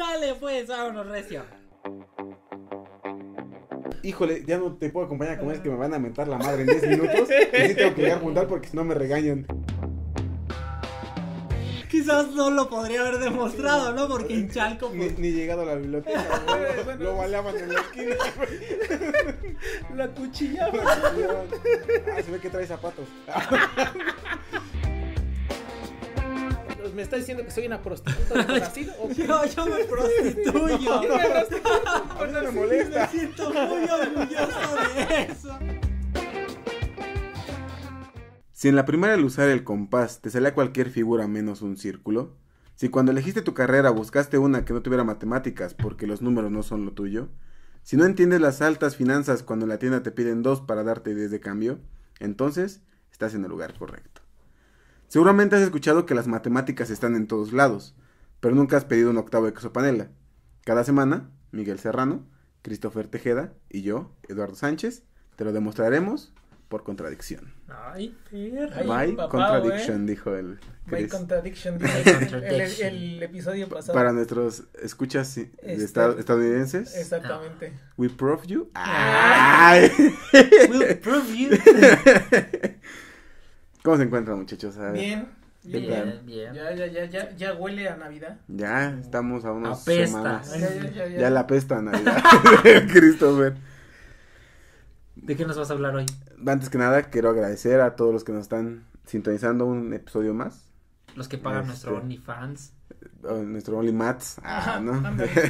Sale pues, vámonos recio. Híjole, ya no te puedo acompañar como es que me van a mentar la madre en 10 minutos. Y sí tengo que llegar a juntar porque si no me regañan. Quizás no lo podría haber demostrado, ¿no? Porque en Chalco, Ni, pues, ni llegado a la biblioteca, güey. Lo baleaban en la esquina, güey. La cuchillaba. Ah, se ve que trae zapatos. ¿Me está diciendo que soy una prostituta de Brasil? ¿O qué? yo, yo me prostituyo. ¿Qué me prostituta? A mí no me Me molesta. siento muy orgulloso de eso. Si en la primera al usar el compás te salía cualquier figura menos un círculo, si cuando elegiste tu carrera buscaste una que no tuviera matemáticas porque los números no son lo tuyo, si no entiendes las altas finanzas cuando en la tienda te piden dos para darte 10 de cambio, entonces estás en el lugar correcto. Seguramente has escuchado que las matemáticas están en todos lados, pero nunca has pedido un octavo de queso panela. Cada semana, Miguel Serrano, Christopher Tejeda y yo, Eduardo Sánchez, te lo demostraremos por contradicción. Ay, perro. Ay, By papá, contradiction, dijo el By contradiction, dice el, el- el episodio pasado. Para nuestros escuchas Este- esta- estadounidenses, Exactamente. we prove you. Ah. Ay. We'll prove you. ¿Cómo se encuentran, muchachos? A Bien. ¿Qué Bien. Bien, bien. Ya, ya, ya, ya, ya huele a Navidad. Ya estamos a unas Apesta. semanas. Ya, ya, ya, ya. Ya la pesta Navidad. Christopher. ¿De qué nos vas a hablar hoy? Antes que nada, quiero agradecer a todos los que nos están sintonizando un episodio más. Los que pagan Este. nuestro OnlyFans. Nuestro Only Mats. Ah, Ajá, ¿no?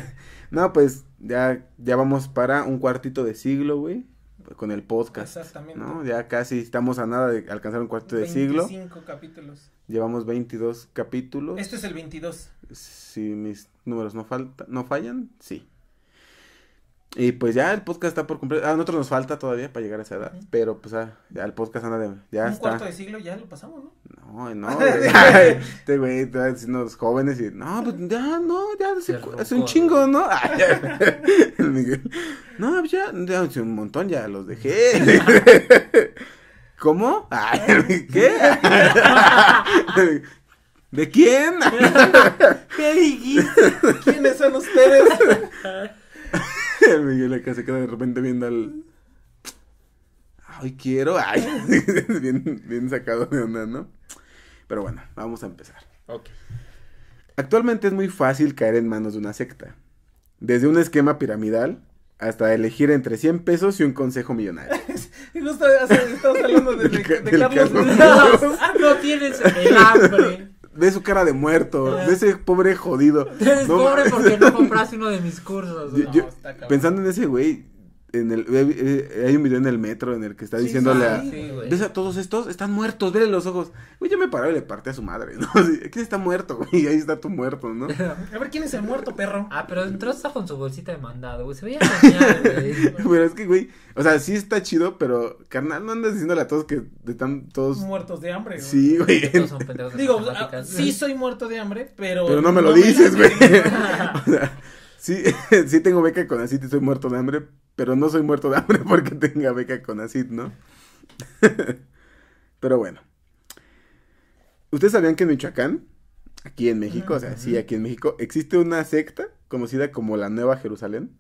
no, pues ya, ya vamos para un cuartito de siglo, güey. Con el podcast. Exactamente. ¿no? Ya casi estamos a nada de alcanzar un cuarto de siglo. 25 capítulos. Llevamos 22 capítulos. Este es el 22. Si mis números no falta, no fallan, sí. Y pues ya el podcast está por cumplir. A nosotros nos falta todavía para llegar a esa edad. Pero pues ah, ya el podcast anda de. Ya un está. cuarto de siglo ya lo pasamos, ¿no? No, no. güey. este güey está diciendo los jóvenes y. No, pues ya, no, ya hace, un chingo, ¿no? Ay, ya. el Miguel. No, pues ya, ya hace un montón ya los dejé. ¿Cómo? Ay, ¿Qué? ¿De quién? ¿Qué dijiste? ¿Quiénes son ustedes? El Miguel acá se queda de repente viendo al. Ay, quiero. Ay, bien, bien sacado de onda, ¿no? Pero bueno, vamos a empezar. Ok. Actualmente es muy fácil caer en manos de una secta. Desde un esquema piramidal hasta elegir entre 100 pesos y un consejo millonario. Justo estamos hablando de, de- de Carlos Carlos. Muñoz. No tienes el hambre. De su cara de muerto, de ese pobre jodido. Eres No pobre porque no compraste uno de mis cursos. Yo- yo- cabrón. pensando en ese güey, en el, eh, eh, hay un video en el metro en el que está Sí, diciéndole a... sí. ¿Ves a todos estos? Están muertos, vele los ojos. Güey, yo me paraba y le partí a su madre, ¿no? Así, ¿Quién está muerto, güey? Ahí está tu muerto, ¿no? A ver quién es el muerto, perro. Ah, pero entró hasta con su bolsita de mandado, güey. Se veía genial, güey. Pero es que, güey, o sea, sí está chido, pero, carnal, no andas diciéndole a todos que están todos... Muertos de hambre. güey. Sí, güey. Todos son pendejos Digo, sí soy muerto de hambre, pero. Pero no me lo dices, güey. O sea, sí, sí tengo beca con ACID y soy muerto de hambre, pero no soy muerto de hambre porque tenga beca con ACID, ¿no? pero bueno. ¿Ustedes sabían que en Michoacán, aquí en México, o sea, sí, aquí en México, existe una secta conocida como la Nueva Jerusalén?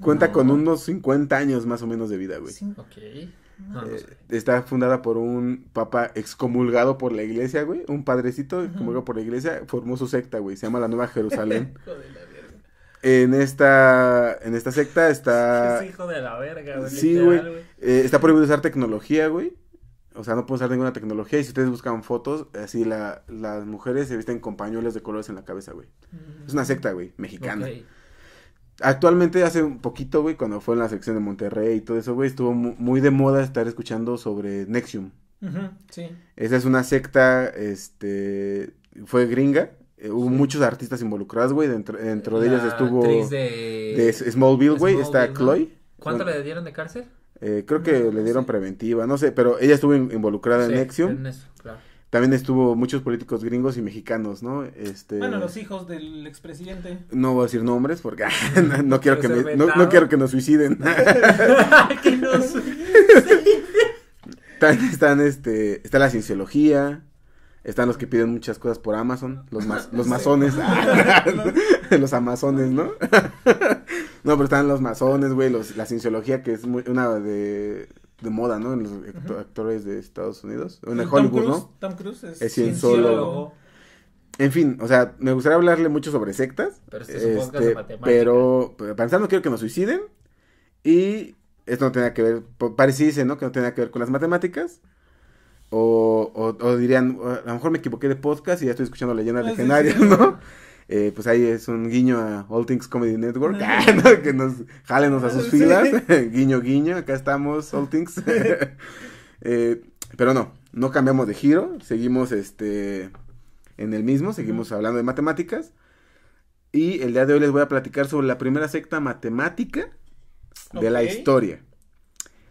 Cuenta No. con unos 50 años más o menos de vida, güey. Sí. Ok. No, no Eh, sé. está fundada por un papa excomulgado por la iglesia, güey. Un padrecito excomulgado por la iglesia formó su secta, güey. Se llama la Nueva Jerusalén. Hijo de la verga. En esta en esta secta está Es hijo de la verga, güey. sí, literal, güey. eh, está prohibido usar tecnología, güey. O sea, no puedo usar ninguna tecnología. Y si ustedes buscan fotos, así la, las mujeres se visten con pañuelos de colores en la cabeza, güey. Es una secta, güey, mexicana. Actualmente, hace un poquito, güey, cuando fue en la sección de Monterrey y todo eso, güey, estuvo mu- muy de moda estar escuchando sobre Nexium. Sí. Esa es una secta, este, fue gringa. Eh, hubo Sí. muchos artistas involucrados, güey. Dentro, dentro de La ellos estuvo actriz de, de... Smallville, güey. Está. Chloe. ¿Cuánto Bueno, le dieron de cárcel? eh, creo que No, le dieron preventiva, no sé, pero ella estuvo in- involucrada Sí, en Nexium. en eso, claro. También estuvo muchos políticos gringos y mexicanos, ¿no? Este, Bueno, los hijos del expresidente. no voy a decir nombres porque no, no quiero que me, no, no quiero que nos suiciden. que están, están, este, está la cienciología, Están los que piden muchas cosas por Amazon, los, mas- los Sí. masones, los amazones, ¿no? no, pero están los masones, güey, los, la cienciología que es muy, una de, de moda, ¿no? En los acto- actores de Estados Unidos, en Tom Hollywood, Cruise- ¿no? Tom Cruise es, Es cienciólogo. En fin, o sea, me gustaría hablarle mucho sobre sectas. Pero este es un podcast de matemáticas. pero, pero para empezar, no quiero que nos suiciden. Y esto no tenía que ver, po- pareciese, ¿no? Que no tenía que ver con las matemáticas. O, o, o dirían, a lo mejor me equivoqué de podcast y ya estoy escuchando leyendas Ah, legendarias, sí. ¿no? Eh, pues ahí es un guiño a All Things Comedy Network, ah, ¿no? que nos jálenos a sus Sí. filas, guiño, guiño, acá estamos, All Things. Eh, pero no, no cambiamos de giro, seguimos este en el mismo, seguimos hablando de matemáticas. Y el día de hoy les voy a platicar sobre la primera secta matemática de la historia.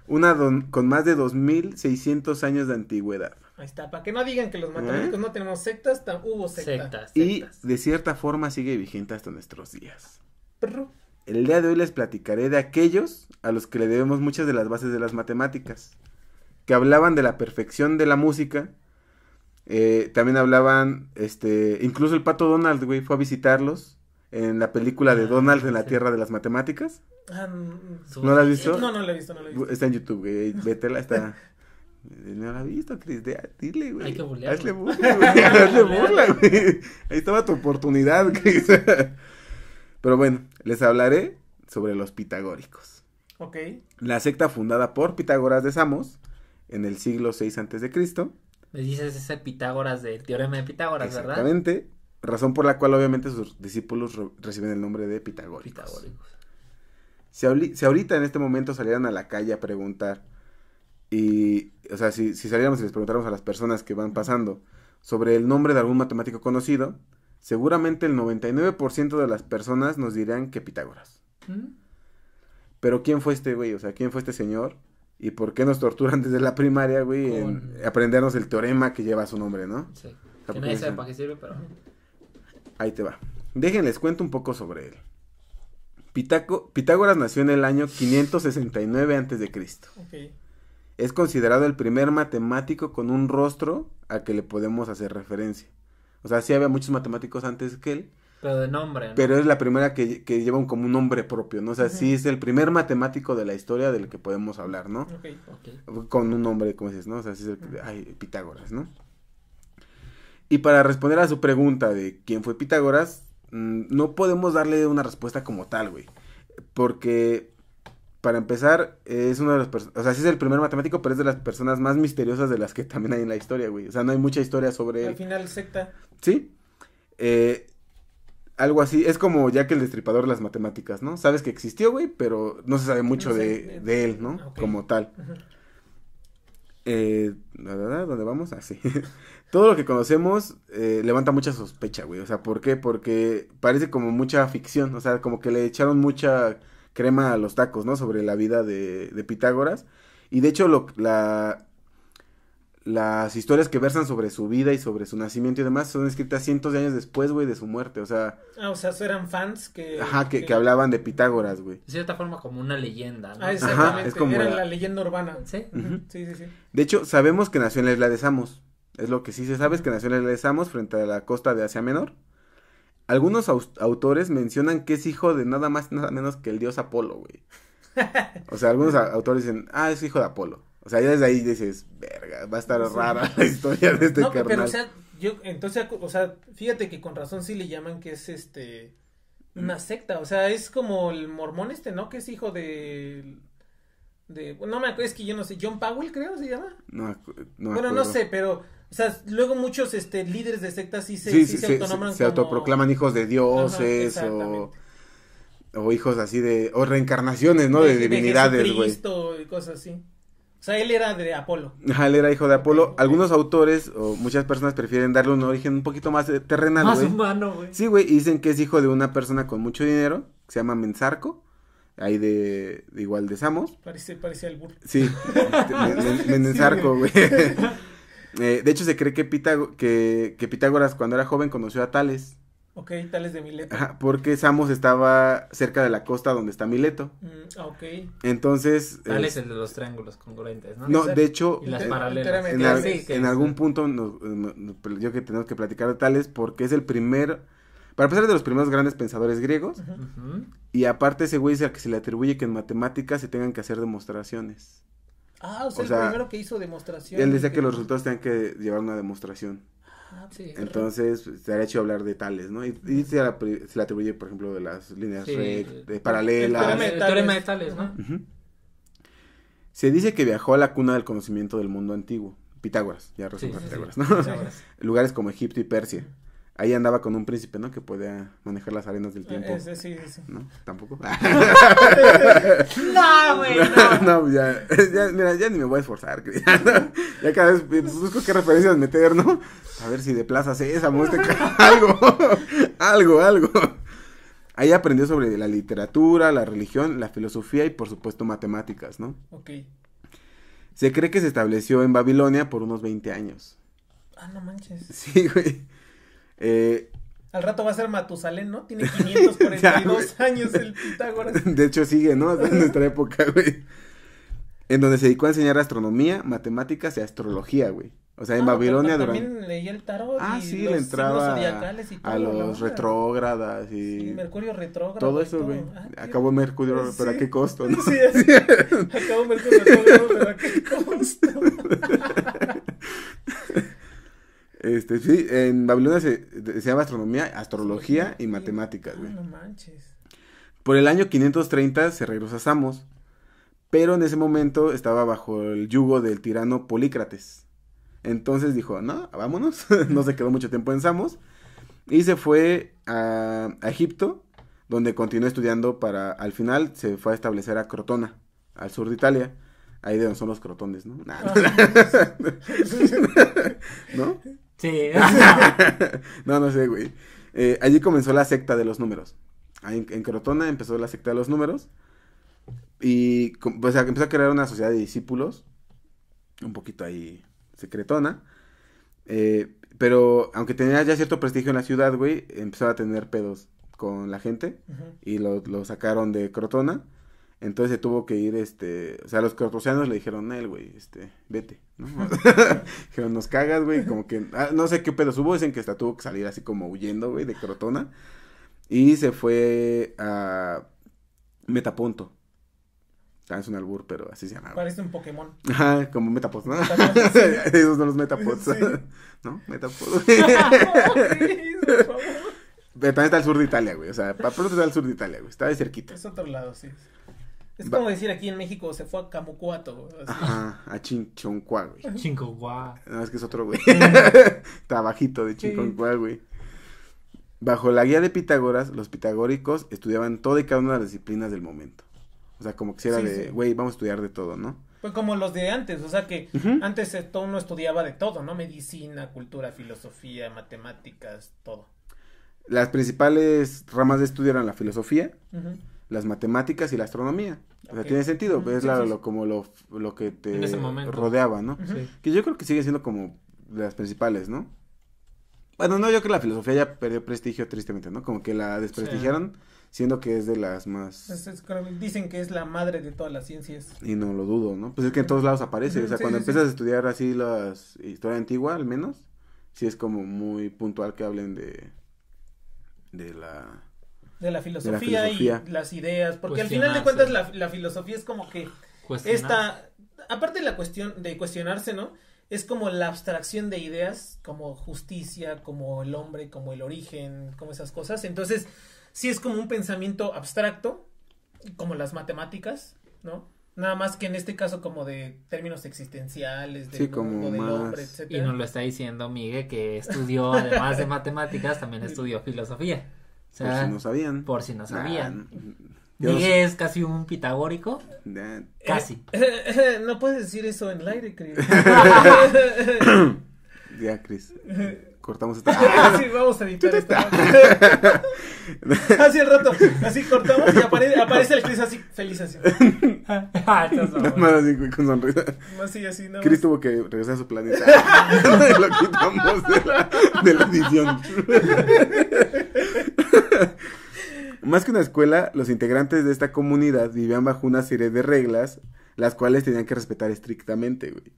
Una don- con más de 2600 años de antigüedad. Ahí está, para que no digan que los matemáticos no tenemos sectas, hubo secta. Sectas. Y sectas. de cierta forma sigue vigente hasta nuestros días. Perro. El día de hoy les platicaré de aquellos a los que le debemos muchas de las bases de las matemáticas, que hablaban de la perfección de la música, eh, también hablaban, este, incluso el pato Donald, güey, fue a visitarlos en la película de Ah, Donald en la sí. Tierra de las Matemáticas. Ah, ¿No la has visto? no, no lo he visto, no lo he visto. Está en YouTube, güey, vétela, está... No la has visto, Cris, dile, güey. Hay que bulearlo. Hazle burla, güey, hazle burla, güey. Ahí estaba tu oportunidad, Cris. Pero bueno, les hablaré sobre los pitagóricos. Ok. La secta fundada por Pitágoras de Samos en el siglo VI antes de Cristo. Me dices ese Pitágoras del teorema de Pitágoras, ¿verdad? Exactamente. Razón por la cual obviamente sus discípulos re- reciben el nombre de pitagóricos. Pitagóricos. Si, ahorita, si ahorita en este momento salieran a la calle a preguntar y, o sea, si, si saliéramos y les preguntáramos a las personas que van pasando sobre el nombre de algún matemático conocido, seguramente el 99% de las personas nos dirían que Pitágoras. ¿Mm? Pero ¿quién fue este güey? O sea, ¿quién fue este señor? ¿Y por qué nos torturan desde la primaria, güey, en aprendernos el teorema que lleva su nombre, ¿no? Sí. sea, Que porque nadie sabe para qué sirve, pero. Ahí te va. Déjenles cuento un poco sobre él. Pitaco- Pitágoras nació en el año 569 antes de Cristo. Ok. Es considerado el primer matemático con un rostro a que le podemos hacer referencia. O sea, sí había muchos matemáticos antes que él, Pero de nombre, ¿no? pero es la primera que, que lleva un, como un nombre propio, ¿no? O sea, sí es el primer matemático de la historia del que podemos hablar, ¿no? Ok. Ok. con un nombre, como dices, ¿no? O sea, sí es el, ay, Pitágoras, ¿no? Y para responder a su pregunta de quién fue Pitágoras, mm, no podemos darle una respuesta como tal, güey. Porque, para empezar, es uno de los, o sea, sí es el primer matemático, pero es de las personas más misteriosas de las que también hay en la historia, güey. O sea, no hay mucha historia sobre Al él. final, secta. ¿Sí? Eh, algo así, es como ya que el destripador de las matemáticas, ¿no? Sabes que existió, güey, pero no se sabe mucho No sé, de, él, ¿no? Como tal. Ujú. Eh, ¿dónde vamos? Ah, sí. Todo lo que conocemos eh, levanta mucha sospecha, güey. O sea, ¿por qué? Porque parece como mucha ficción. O sea, como que le echaron mucha crema a los tacos, ¿no? Sobre la vida de, de Pitágoras. Y de hecho, lo, la, las historias que versan sobre su vida y sobre su nacimiento y demás son escritas cientos de años después, güey, de su muerte. O sea, Ah, o sea, eran fans que. ajá, que, que hablaban de Pitágoras, güey. De cierta forma, como una leyenda, ¿no? Ah, exactamente. es como Era la- la leyenda urbana. Sí. Sí, sí, sí. De hecho, sabemos que nació en la isla de Samos. Es lo que sí se sabe, es que nació en la isla de Samos frente a la costa de Asia Menor. Algunos autores mencionan que es hijo de nada más nada menos que el dios Apolo, güey. O sea, algunos autores dicen, ah, es hijo de Apolo. O sea, ya desde ahí dices, verga, va a estar Sí. rara la historia de este no, carnal. pero o sea, yo, entonces, o sea, fíjate que con razón sí le llaman que es este una secta, o sea, es como el mormón este, ¿no? Que es hijo de de no me acuerdo, es que yo no sé, John Powell creo se llama. No, no bueno, no sé, pero o sea, luego muchos este líderes de sectas sí se Sí, sí sí, se se, autonombran se- como- autoproclaman hijos de dioses Ajá, o, o hijos así de, o reencarnaciones, ¿no? De, divinidades, güey. Y cosas así. O sea, él era de Apolo. Ajá, él era hijo de Apolo. Algunos autores o muchas personas prefieren darle un origen un poquito más eh, terrenal, Más humano, güey. Sí, güey, y dicen que es hijo de una persona con mucho dinero, que se llama Mensarco, ahí de, de igual de Samos. Parece parecía el burro. Sí, Men- Men- Mensarco, güey. Eh, de hecho, se cree que, Pitágo- que, que Pitágoras cuando era joven conoció a Tales, Ok, Tales de Mileto. Ajá, porque Samos estaba cerca de la costa donde está Mileto. Mm, ah, ok. Entonces, Tal es el de los triángulos congruentes, ¿no? no, de hecho, Y las Inter- paralelas. en, al- sí, en algún punto yo que tenemos que platicar de Tales porque es el primer, para empezar, de los primeros grandes pensadores griegos. Y aparte ese güey es el que se le atribuye que en matemáticas se tengan que hacer demostraciones. Ah, o sea, O sea, el primero que hizo demostración. Él decía que los resultados tenían que llevar una demostración. Ah, Sí. Entonces, pues, se ha hecho hablar de tales, ¿no? Y, y se, la- se atribuye, por ejemplo, de las líneas Sí. rec- de El paralelas. teorema de El teorema de Tales. ¿no? Se dice que viajó a la cuna del conocimiento del mundo antiguo. Pitágoras, ya resulta Sí, sí, sí. Pitágoras. Lugares como Egipto y Persia. Ahí andaba con un príncipe, ¿no? Que podía manejar las arenas del tiempo. Ese, sí, sí, sí. ¿No? ¿Tampoco? No, güey, no. no, ya, ya, mira, ya ni me voy a esforzar. Ya, ya cada vez busco qué referencias meter, ¿no? A ver si de Plaza Sésamo, este, algo, algo, algo. Ahí aprendió sobre la literatura, la religión, la filosofía y, por supuesto, matemáticas, ¿no? Ok. Se cree que se estableció en Babilonia por unos 20 años. Ah, no manches. Sí, güey. Eh, Al rato va a ser Matusalén, ¿no? Tiene 542 años el Pitágoras. de hecho, sigue, ¿no? Hasta en nuestra época, güey. En donde se dedicó a enseñar astronomía, matemáticas y astrología, güey. O sea, en Ah, Babilonia durante... También leía el tarot. Ah, y sí, los le entraba signos zodiacales y todo, a los retrógradas y Sí, Mercurio retrógrado. todo eso, güey. Ah, Acabó Mercurio, pero a Sí. qué costo, ¿no? Sí, así. Acabó Mercurio retrógrado, pero a qué costo. Este, sí, en Babilonia se deseaba astronomía, astrología y matemáticas, Ah, güey. no manches. Por el año 530 se regresó a Samos, pero en ese momento estaba bajo el yugo del tirano Polícrates. Entonces dijo, no, vámonos, no se quedó mucho tiempo en Samos y se fue a, a Egipto, donde continuó estudiando para, al final se fue a establecer a Crotona, al sur de Italia, ahí de donde son los crotones, ¿no? Nah, Ah, ¿No? Sí. no, no sé, güey. Eh, allí comenzó la secta de los números. Ahí en, en Crotona empezó la secta de los números. Y sea, empezó a crear una sociedad de discípulos. Un poquito ahí secretona. Eh, pero aunque tenía ya cierto prestigio en la ciudad, güey, empezó a tener pedos con la gente. Y lo, lo sacaron de Crotona. Entonces se tuvo que ir, este, o sea, los crotosianos le dijeron, él, güey, este, vete, ¿no? dijeron, nos cagas, güey, como que, ah, no sé qué pedos hubo, dicen que hasta tuvo que salir así como huyendo, güey, de Crotona. Y se fue a Metaponto. Ah, es un albur, pero así se llama. Parece un Pokémon. Ajá, como Metapods, ¿no? Metapods, sí. Esos son los Metapods. Sí. ¿No? Metapods. Sí, por favor. Pero también está al sur de Italia, güey. O sea, para pronto está al sur de Italia, güey. Está de cerquita. Es otro lado, sí. Es Va- como decir aquí en México se fue a Camucuato. así. Ajá, a Chinchoncuá, güey. Cinco, guau. No, es que es otro, güey. Está bajito de Chinchoncuá, güey. Bajo la guía de Pitágoras, los pitagóricos estudiaban toda y cada una de las disciplinas del momento. O sea, como que si era Sí, de, sí. güey, vamos a estudiar de todo, ¿no? Fue como los de antes, o sea que antes eh, todo uno estudiaba de todo, ¿no? Medicina, cultura, filosofía, matemáticas, todo. Las principales ramas de estudio eran la filosofía, Ujú. Las matemáticas y la astronomía. O sea, tiene sentido, es sí, la- sí, lo, como lo, lo que te rodeaba, ¿no? Que yo creo que siguen siendo como de las principales, ¿no? Bueno, no, yo creo que la filosofía ya perdió prestigio tristemente, ¿no? Como que la desprestigiaron, siendo que es de las más... Es- es- creo- dicen que es la madre de todas las ciencias. Y no lo dudo, ¿no? Pues es que en todos lados aparece, o sea, cuando sí, empiezas sí. a estudiar así las historia antigua, al menos, sí es como muy puntual que hablen de... De la... De la filosofía, filosofía. y las ideas, porque al final de cuentas la, la filosofía es como que esta, aparte de la cuestión de cuestionarse, ¿no? Es como la abstracción de ideas, como justicia, como el hombre, como el origen, como esas cosas. Entonces, sí es como un pensamiento abstracto, como las matemáticas, ¿no? Nada más que en este caso como de términos existenciales, del Sí, como del más- hombre, Y etcétera. nos lo está diciendo Miguel, que estudió, además de matemáticas, también estudió filosofía. O Por si no sabían. por si no sabían. Nah, Miguel es casi un pitagórico. Nah, Casi. no puedes decir eso en el aire, querido. Ya, Cris. Cortamos esta... sí, vamos a editar esto. así el rato, así cortamos y apare- aparece el Chris así, feliz así. Ah, mamón. más así, con sonrisa. Así, así, no. Chris tuvo que regresar a su planeta. lo quitamos de la, de la edición. Más que una escuela, los integrantes de esta comunidad vivían bajo una serie de reglas, las cuales tenían que respetar estrictamente, güey.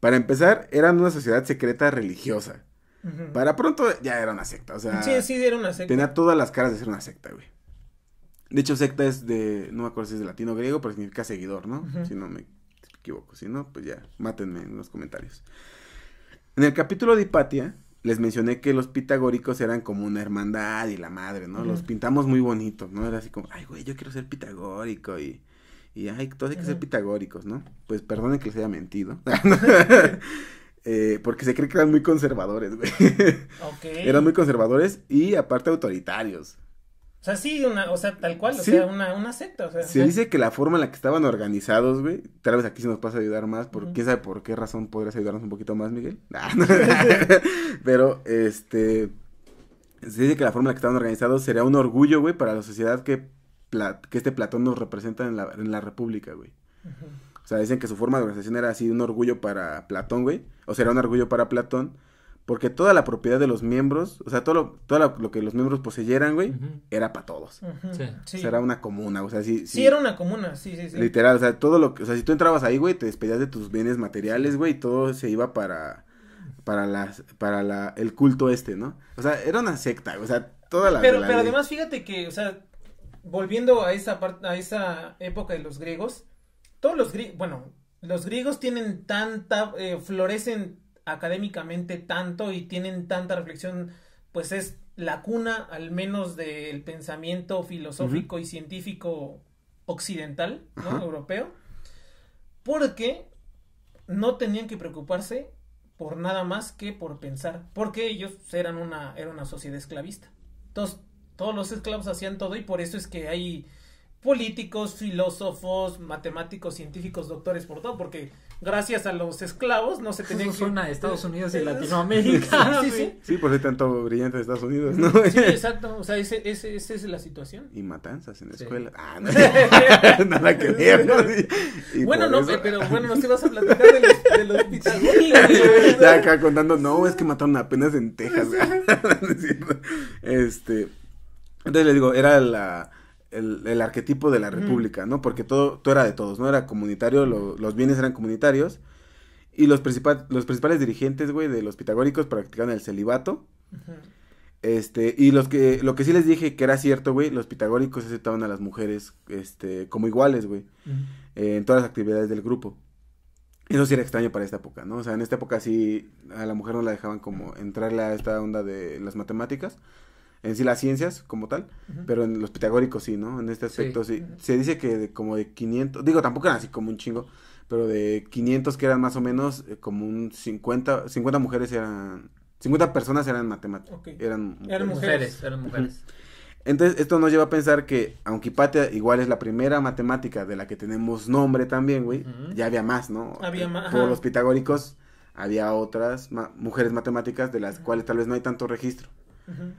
Para empezar, eran una sociedad secreta religiosa. Para pronto ya era una secta, o sea, Sí, sí, era una secta. tenía todas las caras de ser una secta, güey. De hecho, secta es de, no me acuerdo si es de latino o griego, pero significa seguidor, ¿no? Si no me equivoco, si no, pues ya, mátenme en los comentarios. En el capítulo de Hipatia, les mencioné que los pitagóricos eran como una hermandad y la madre, ¿no? Los pintamos muy bonitos, ¿no? Era así como, ay, güey, yo quiero ser pitagórico y, y ay, todos hay que ser pitagóricos, ¿no? Pues perdonen que les haya mentido. Eh, porque se cree que eran muy conservadores, güey. Eran muy conservadores y aparte autoritarios. O sea, sí, una, o sea, tal cual, o Sí. sea, una, una secta, o sea. Se dice que la forma en la que estaban organizados, güey, tal vez aquí sí nos puedas ayudar más, por Ujú. quién sabe por qué razón podrías ayudarnos un poquito más, Miguel. Ah, no. Pero, este, se dice que la forma en la que estaban organizados sería un orgullo, güey, para la sociedad que, que este Platón nos representa en la, en la República, güey. O sea, dicen que su forma de organización era así un orgullo para Platón, güey. O sea, era un orgullo para Platón. Porque toda la propiedad de los miembros, o sea, todo lo, todo lo, lo que los miembros poseyeran, güey, era para todos. Sí. Sí. O sea, era una comuna, o sea, sí, Sí, era una comuna, sí, sí, sí. Literal, o sea, todo lo que, o sea, si tú entrabas ahí, güey, te despedías de tus bienes materiales, güey, y todo se iba para, para las, para la, el culto este, ¿no? O sea, era una secta, güey, o sea, toda la. pero, la pero ley. además fíjate que, o sea, volviendo a esa parte, a esa época de los griegos, todos los griegos, bueno, los griegos tienen tanta, eh, florecen académicamente tanto y tienen tanta reflexión, pues es la cuna al menos del pensamiento filosófico y científico occidental, ¿no? Ajá. Europeo, porque no tenían que preocuparse por nada más que por pensar, porque ellos eran una, era una sociedad esclavista. Entonces, todos los esclavos hacían todo y por eso es que hay políticos, filósofos, matemáticos, científicos, doctores, por todo, porque gracias a los esclavos no se tenían Eso que... suena a Estados Unidos y Latinoamérica. Sí, sí. Sí, por ser tanto brillante de Estados Unidos, ¿no? Sí, exacto, o sea, ese, ese, esa es la situación. Y matanzas en la Sí. escuela. Ah, no. Nada que ver, ¿no? Y- y bueno, no, eso- pero bueno, nos ibas a platicar de los, de los pitagóricos. ya acá contando, no, es que mataron apenas en Texas. No es cierto. este, entonces le digo, era la, el, el arquetipo de la Ujú. república, ¿no? Porque todo, todo era de todos, ¿no? Era comunitario, lo- los bienes eran comunitarios. Y los, los principales dirigentes, güey, de los pitagóricos practicaban el celibato. Ujú. Este, y los que, lo que sí les dije que era cierto, güey, los pitagóricos aceptaban a las mujeres, este, como iguales, güey eh, en todas las actividades del grupo. Eso sí era extraño para esta época, ¿no? O sea, en esta época sí a la mujer no la dejaban como entrarle a esta onda de las matemáticas, en sí las ciencias como tal, pero en los pitagóricos sí, ¿no? En este aspecto sí. Se dice que de, como de 500, digo, tampoco eran así como un chingo, pero de 500 que eran más o menos eh, como un 50, 50 mujeres eran, 50 personas eran matemáticas, Ok. eran Eran mujeres. Mujeres, eran mujeres. Entonces, esto nos lleva a pensar que, aunque Hipatia igual es la primera matemática de la que tenemos nombre también, güey, ya había más, ¿no? Había Eh, más, Como ajá. los pitagóricos, había otras ma- mujeres matemáticas de las cuales tal vez no hay tanto registro.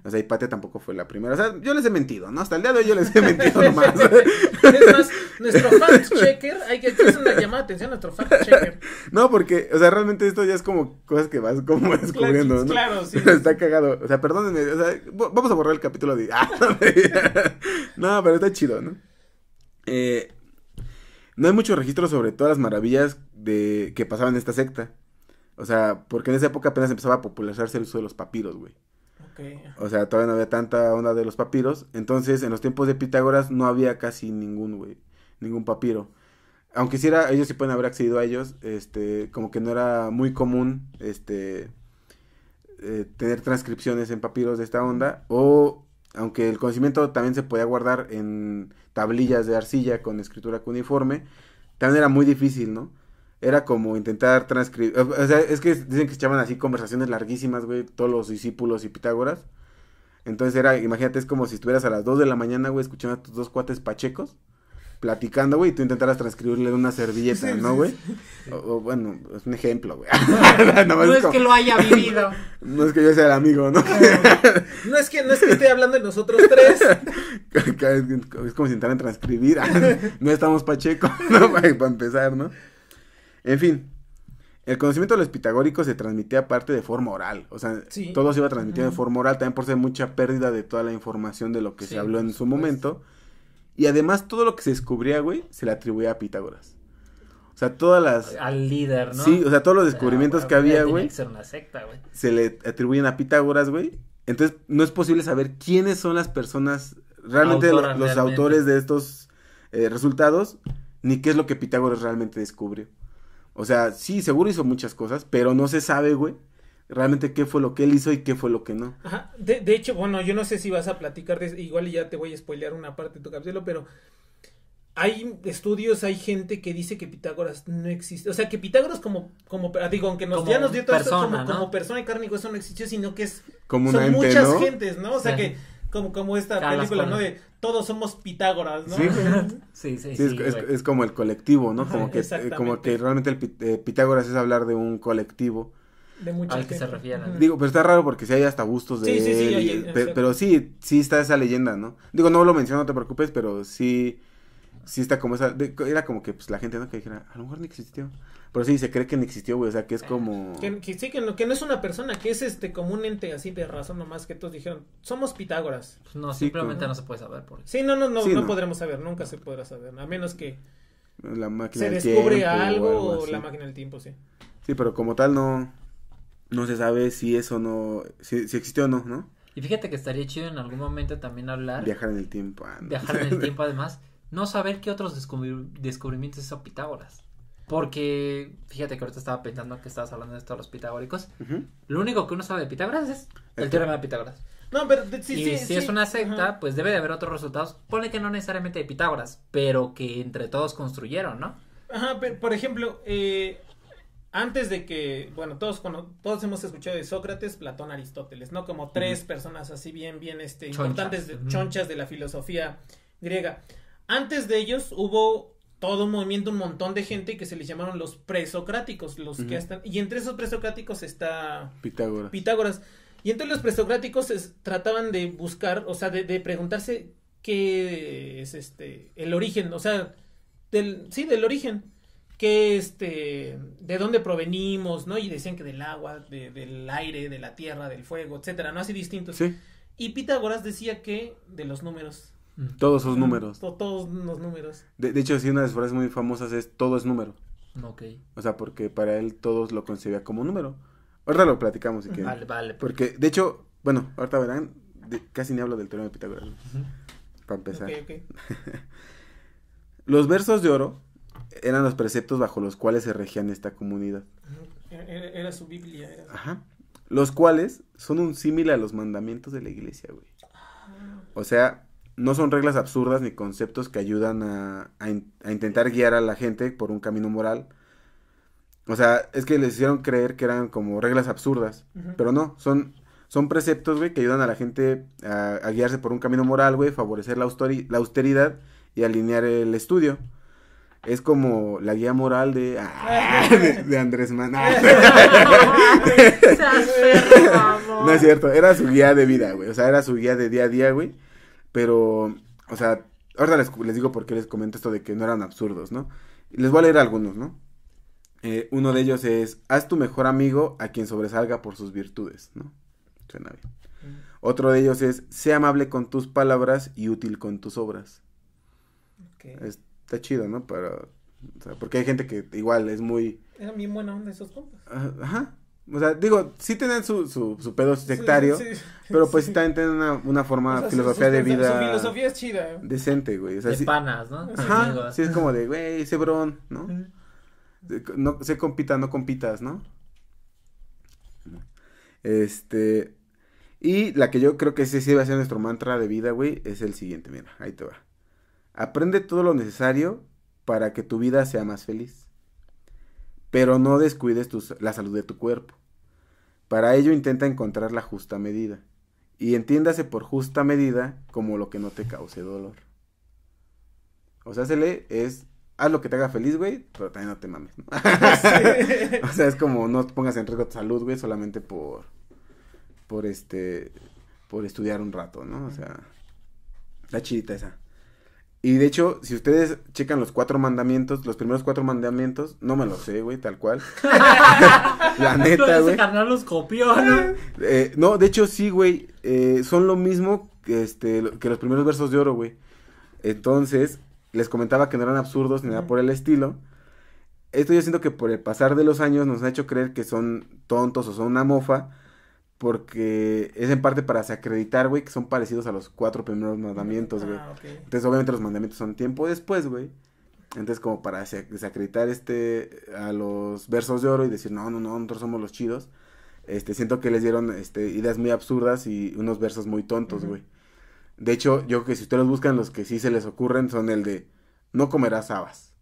O sea, Hipatia tampoco fue la primera. O sea, yo les he mentido, ¿no? Hasta el día de hoy yo les he mentido nomás. Es más, nuestro fact checker, hay que hacer una llamada de atención a nuestro fact checker. no, porque, o sea, realmente esto ya es como cosas que vas como descubriendo, ¿no? Claro, sí. está cagado. O sea, perdónenme. O sea, vamos a borrar el capítulo de. Ah, no, pero está chido, ¿no? Eh, no hay mucho registro sobre todas las maravillas de que pasaban en esta secta. O sea, porque en esa época apenas empezaba a popularizarse el uso de los papiros, güey. O sea, todavía no había tanta onda de los papiros. Entonces, en los tiempos de Pitágoras no había casi ningún, güey. Ningún papiro. Aunque sí era, ellos sí pueden haber accedido a ellos, este, como que no era muy común, este, eh, tener transcripciones en papiros de esta onda. O, aunque el conocimiento también se podía guardar en tablillas de arcilla con escritura cuneiforme, también era muy difícil, ¿no? Era como intentar transcribir, o sea, es que dicen que se echaban así conversaciones larguísimas, güey, todos los discípulos y Pitágoras. Entonces era, imagínate, es como si estuvieras a las 2 de la mañana, güey, escuchando a tus dos cuates pachecos, platicando, güey, y tú intentaras transcribirle una servilleta, Sí, ¿no, güey? sí. O, o, bueno, es un ejemplo, güey. No es como- que lo haya vivido. no es que yo sea el amigo, ¿no? No es que no es que esté hablando de nosotros tres. es como si intentaran transcribir. no estamos pacheco, ¿no? Para, para empezar, ¿no? En fin. el conocimiento de los pitagóricos se transmitía aparte de forma oral. O sea, Sí. todo se iba transmitiendo de forma oral, también por ser mucha pérdida de toda la información de lo que Sí, se habló en su momento. Y además todo lo que se descubría, güey, se le atribuía a Pitágoras. O sea, todas las... Al líder, ¿no? Sí, o sea, todos los descubrimientos Ah, que había, güey, que se le atribuyen a Pitágoras, güey. Entonces, no es posible saber quiénes son las personas, realmente los realmente. autores de estos eh, resultados, ni qué es lo que Pitágoras realmente descubrió. O sea, sí, seguro hizo muchas cosas, pero no se sabe, güey, realmente qué fue lo que él hizo y qué fue lo que no. Ajá. De, de hecho, bueno, yo no sé si vas a platicar de igual y ya te voy a spoilear una parte de tu capítulo, pero hay estudios, hay gente que dice que Pitágoras no existe. O sea, que Pitágoras como, como digo, aunque nos, Como ya nos dio todo esto persona, como, ¿no? como persona y carne y hueso no existió, sino que es Como son ente, muchas ¿no? gentes, ¿no? O sea Sí. que como, como esta Ah, película, ¿no? De todos somos Pitágoras, ¿no? Sí. Sí, sí, Sí, sí. es, es- güey. es como el colectivo, ¿no? Como que, eh, como que realmente el Pit- eh, Pitágoras es hablar de un colectivo. De mucha Al que se refieren. Digo, pero está raro porque sí hay hasta bustos de Sí, sí, sí, él. y- pe- exacto. pero sí, sí está esa leyenda, ¿no? Digo, no lo menciono, no te preocupes, pero sí, sí está como esa, de- era como que pues la gente, ¿no? Que dijera, a lo mejor ni existió. Pero sí, se cree que ni existió, güey, o sea, que es como... Que, que sí, que no, que no es una persona, que es este como un ente así de razón nomás que todos dijeron, somos Pitágoras. Pues no, Sí, simplemente como- no se puede saber. Porque... Sí, no, no, no, Sí, no, no. podremos saber, nunca se podrá saber, a menos que La máquina se del descubre tiempo algo algo o así. la máquina del tiempo, sí. Sí, pero como tal no, no se sabe si eso no, si, si existió o no, ¿no? Y fíjate que estaría chido en algún momento también hablar. Viajar en el tiempo. ah, no. viajar en el tiempo además, no saber qué otros descubri- descubrimientos hizo Pitágoras. Porque, fíjate que ahorita estaba pensando que estabas hablando de esto de los pitagóricos. Lo único que uno sabe de Pitágoras es el El- teorema de Pitágoras. No, pero de- sí, y sí, si sí, es una secta, pues debe de haber otros resultados. Pone que no necesariamente de Pitágoras, pero que entre todos construyeron, ¿no? Ajá, pero, por ejemplo, eh, antes de que, bueno, todos todos hemos escuchado de Sócrates, Platón, Aristóteles, ¿no? Como tres personas así bien, bien, este, Chonchas. importantes, de- chonchas de la filosofía griega. Antes de ellos hubo todo un movimiento, un montón de gente que se les llamaron los presocráticos, los que están, y entre esos presocráticos está Pitágoras. Pitágoras. Y entonces los presocráticos es- trataban de buscar, o sea, de, de preguntarse qué es este el origen, o sea, del sí, del origen, que este de dónde provenimos, ¿no? Y decían que del agua, de- del aire, de la tierra, del fuego, etcétera, no así distintos. Sí, Y Pitágoras decía que de los números. Todos sus números. To- todos los números. De, de hecho, sí, una de sus frases muy famosas es todo es número. Ok. O sea, porque para él todos lo concebía como un número. Ahorita lo platicamos si quieren. Vale, vale. Porque, de hecho, bueno, ahorita verán, de- casi ni hablo del teorema de Pitágoras. Para empezar. Ok, ok. Los versos de oro eran los preceptos bajo los cuales se regían esta comunidad. Era, era- era su Biblia. era- Ajá. Los cuales son un símil a los mandamientos de la iglesia, güey. O sea, no son reglas absurdas ni conceptos que ayudan a, a in- a intentar guiar a la gente por un camino moral. O sea, es que les hicieron creer que eran como reglas absurdas, pero no, son, son preceptos, güey, que ayudan a la gente a, a guiarse por un camino moral, güey, favorecer la, la austeridad y alinear el estudio. Es como la guía moral de, ah, de, de Andrés mamón. No es cierto, era su guía de vida, güey. O sea, era su guía de día a día, güey. Pero, o sea, ahora les, les digo por qué les comento esto de que no eran absurdos, ¿no? Les voy a leer algunos, ¿no? Eh, uno de ellos es, haz tu mejor amigo a quien sobresalga por sus virtudes, ¿no? Suena bien. Otro de ellos es, sé amable con tus palabras y útil con tus obras. Ok. Está chido, ¿no? Para, o sea, porque hay gente que igual es muy... Eran bien buena onda esos compas. Ajá. O sea, digo, sí tienen su, su, su pedo sectario. Sí, sí, Pero pues sí. sí también tienen una, una forma, O sea, filosofía su- de vida Su filosofía es chida. decente, güey. O sea, de sí, panas, ¿no? ajá, sí es como de, güey, ese bron, ¿no? No, se compita, no compitas, ¿no? Este, y la que yo creo que ese sí va a ser nuestro mantra de vida, güey, es el siguiente, mira, ahí te va. Aprende todo lo necesario para que tu vida sea más feliz. Pero no descuides tu la salud de tu cuerpo. Para ello intenta encontrar la justa medida. Y entiéndase por justa medida como lo que no te cause dolor. O sea, se lee es haz lo que te haga feliz, güey, pero también no te mames, ¿no? o sea, es como no pongas en riesgo tu salud, güey, solamente por por este por estudiar un rato, ¿no? O sea, la chidita esa. Y de hecho, si ustedes checan los cuatro mandamientos, los primeros cuatro mandamientos, no me los sé, güey, tal cual. La neta, Ese güey. carnal los copió, ¿no? Eh, no, de hecho sí, güey. eh, son lo mismo que, este, que los primeros versos de oro, güey. Entonces, les comentaba que no eran absurdos ni nada por el estilo. Esto yo siento que por el pasar de los años nos ha hecho creer que son tontos o son una mofa. Porque es en parte para desacreditar, güey, que son parecidos a los cuatro primeros mandamientos, güey. Ah. Entonces, obviamente, los mandamientos son tiempo después, güey. Entonces, como para desa- desacreditar este a los versos de oro y decir, no, no, no, nosotros somos los chidos. Este, siento que les dieron este, ideas muy absurdas y unos versos muy tontos, güey. De hecho, yo creo que si ustedes los buscan, los que sí se les ocurren son el de no comerás habas.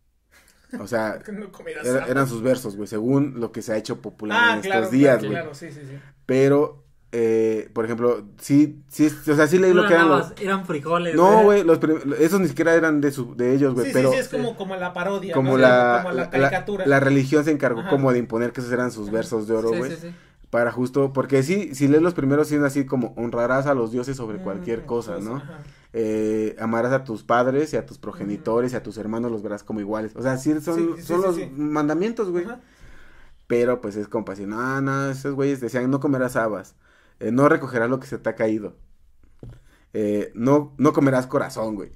O sea, no era- eran sus versos, güey, según lo que se ha hecho popular Ah, en claro, estos días, güey. claro, sí, sí, sí. Pero, eh, por ejemplo, sí, sí, o sea, sí leí No lo que eran los... frijoles. No, güey, los prim- esos ni siquiera eran de, su, de ellos, güey, sí, pero sí, sí, es como, como la parodia, como, ¿no? la, como la, caricatura. la religión se encargó Ajá. como de imponer que esos eran sus versos de oro, Sí, güey. sí, sí. Para justo, porque sí, si lees los primeros, sí es así como honrarás a los dioses sobre cualquier Mm, cosa, ¿no? ajá. Eh, amarás a tus padres y a tus progenitores y a tus hermanos los verás como iguales. O sea, sí son, Sí, sí, son sí, los mandamientos, güey. Ajá. Pero pues es para decir, no, esos güeyes decían, no comerás habas, eh, no recogerás lo que se te ha caído, eh, no, no comerás corazón, güey.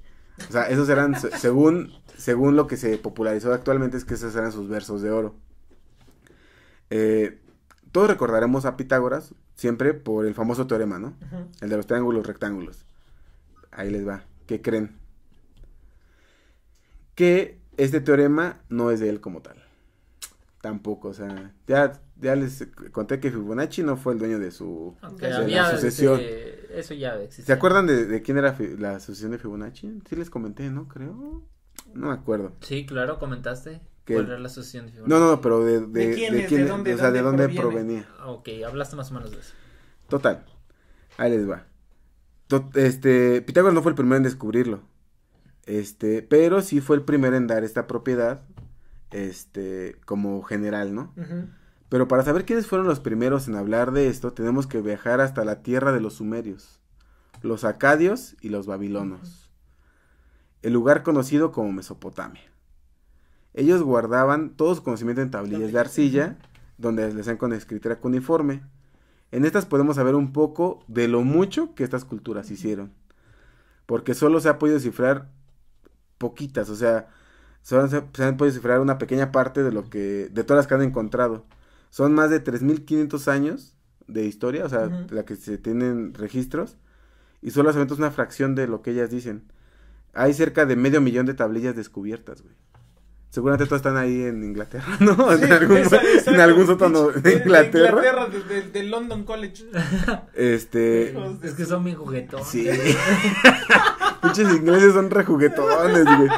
O sea, esos eran, se- según, según lo que se popularizó actualmente, es que esos eran sus versos de oro. Eh, todos recordaremos a Pitágoras, siempre por el famoso teorema, ¿no? El de los triángulos rectángulos. Ahí les va. ¿Qué creen? Que este teorema no es de él como tal. Tampoco, o sea, ya, ya les conté que Fibonacci no fue el dueño de su... Aunque de la había, sucesión. eso ya existía. ¿Se acuerdan de, de quién era la sucesión de Fibonacci? Sí les comenté, ¿no? Creo. No me acuerdo. Sí, claro, comentaste. ¿Qué? ¿Cuál era la asociación de No, no, no, pero de, de, ¿De quién es? ¿De quién- dónde- o sea, de dónde provenía. Ok, hablaste más o menos de eso. Total. Ahí les va. Tot- este, Pitágoras no fue el primero en descubrirlo. Este, pero sí fue el primero en dar esta propiedad, este, como general, ¿no? Pero para saber quiénes fueron los primeros en hablar de esto, tenemos que viajar hasta la tierra de los sumerios, los acadios y los babilonos, el lugar conocido como Mesopotamia. Ellos guardaban todo su conocimiento en tablillas de arcilla, donde les hacían con escritura cuneiforme. En estas podemos saber un poco de lo mucho que estas culturas hicieron, porque solo se ha podido cifrar poquitas, o sea, solo se, se han podido cifrar una pequeña parte de lo que, de todas las que han encontrado. Son más de 3.500 años de historia, o sea, la que se tienen registros, y solo se es una fracción de lo que ellas dicen. Hay cerca de medio millón de tablillas descubiertas, güey. Seguramente todas están ahí en Inglaterra, ¿no? Sí, en, algún, exacto. en algún sótano de Inglaterra. Inglaterra, de, de- de London College. Este, Es que son bien juguetones. sí. Pinches ingleses son rejuguetones, güey.